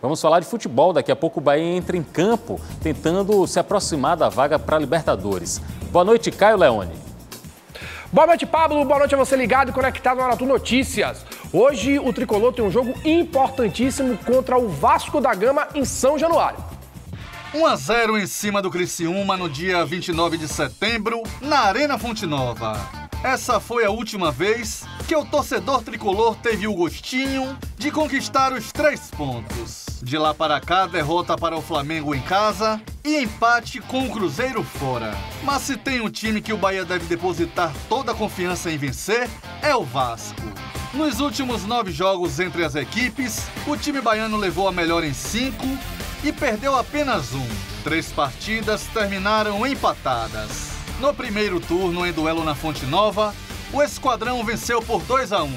Vamos falar de futebol. Daqui a pouco o Bahia entra em campo, tentando se aproximar da vaga para a Libertadores. Boa noite, Caio Leone. Boa noite, Pablo. Boa noite a você ligado e conectado no Aratu Notícias. Hoje o Tricolor tem um jogo importantíssimo contra o Vasco da Gama em São Januário. 1 a 0 em cima do Criciúma no dia 29 de setembro, na Arena Fonte Nova. Essa foi a última vez que o torcedor tricolor teve o gostinho de conquistar os três pontos. De lá para cá, derrota para o Flamengo em casa e empate com o Cruzeiro fora. Mas se tem um time que o Bahia deve depositar toda a confiança em vencer, é o Vasco. Nos últimos nove jogos entre as equipes, o time baiano levou a melhor em cinco e perdeu apenas um. Três partidas terminaram empatadas. No primeiro turno, em duelo na Fonte Nova, o esquadrão venceu por 2 a 1,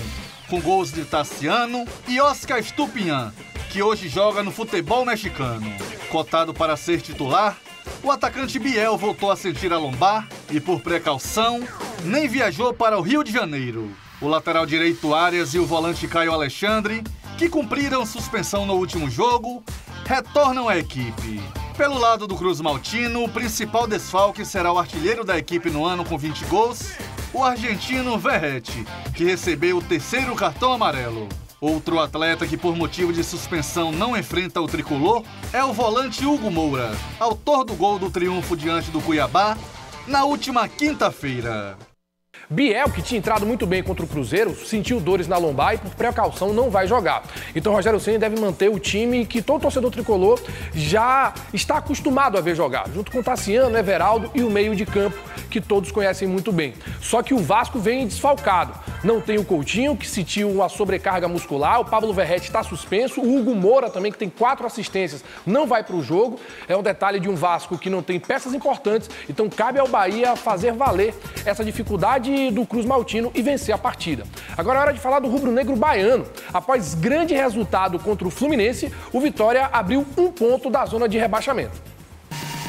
com gols de Tassiano e Oscar Stupinhan, que hoje joga no futebol mexicano. Cotado para ser titular, o atacante Biel voltou a sentir a lombar e, por precaução, nem viajou para o Rio de Janeiro. O lateral direito Arias e o volante Caio Alexandre, que cumpriram suspensão no último jogo, retornam à equipe. Pelo lado do Cruz Maltino, o principal desfalque será o artilheiro da equipe no ano com 20 gols, o argentino Verrete, que recebeu o terceiro cartão amarelo. Outro atleta que por motivo de suspensão não enfrenta o tricolor é o volante Hugo Moura, autor do gol do triunfo diante do Cuiabá na última quinta-feira. Biel, que tinha entrado muito bem contra o Cruzeiro, sentiu dores na lombar e por precaução não vai jogar. Então Rogério Ceni deve manter o time que todo torcedor tricolor já está acostumado a ver jogar, junto com Tassiano, Everaldo e o meio de campo que todos conhecem muito bem. Só que o Vasco vem desfalcado. Não tem o Coutinho, que sentiu uma sobrecarga muscular, o Pablo Verrete está suspenso, o Hugo Moura também, que tem quatro assistências, não vai para o jogo. É um detalhe de um Vasco que não tem peças importantes, então cabe ao Bahia fazer valer essa dificuldade do Cruz Maltino e vencer a partida. Agora é hora de falar do rubro-negro baiano. Após grande resultado contra o Fluminense, o Vitória abriu um ponto da zona de rebaixamento.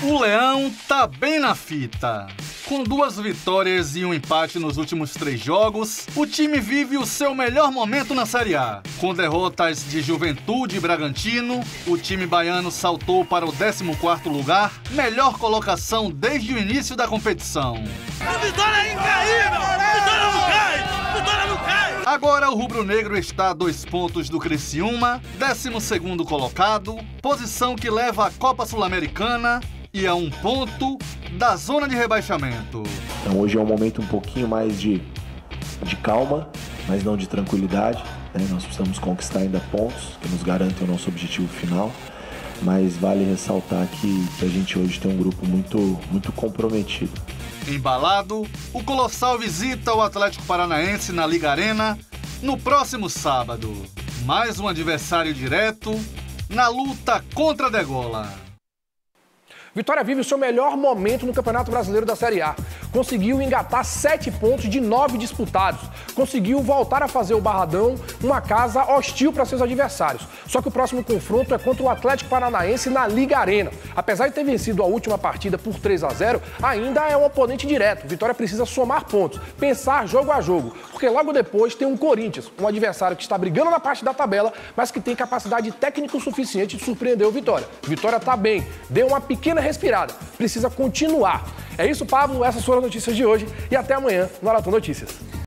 O Leão tá bem na fita. Com duas vitórias e um empate nos últimos três jogos, o time vive o seu melhor momento na Série A. Com derrotas de Juventude e Bragantino, o time baiano saltou para o 14º lugar, melhor colocação desde o início da competição. A vitória é incaível! A vitória não cai! A vitória não cai! Agora o rubro-negro está a dois pontos do Criciúma, 12º colocado, posição que leva à Copa Sul-Americana e a um ponto da zona de rebaixamento. Então hoje é um momento um pouquinho mais de, de calma, mas não de tranquilidade. Né? Nós precisamos conquistar ainda pontos que nos garantem o nosso objetivo final. Mas vale ressaltar que, que a gente hoje tem um grupo muito, muito comprometido. Embalado, o Colossal visita o Atlético Paranaense na Liga Arena no próximo sábado. Mais um adversário direto na luta contra a degola. Vitória vive o seu melhor momento no Campeonato Brasileiro da Série A. Conseguiu engatar sete pontos de nove disputados. Conseguiu voltar a fazer o Barradão uma casa hostil para seus adversários. Só que o próximo confronto é contra o Atlético Paranaense na Liga Arena. Apesar de ter vencido a última partida por 3 a 0, ainda é um oponente direto. Vitória precisa somar pontos, pensar jogo a jogo, porque logo depois tem um Corinthians, um adversário que está brigando na parte da tabela, mas que tem capacidade técnica o suficiente de surpreender o Vitória. Vitória está bem, deu uma pequena respirada, precisa continuar. É isso, Pablo, essas foram as notícias de hoje e até amanhã no Aratom Notícias.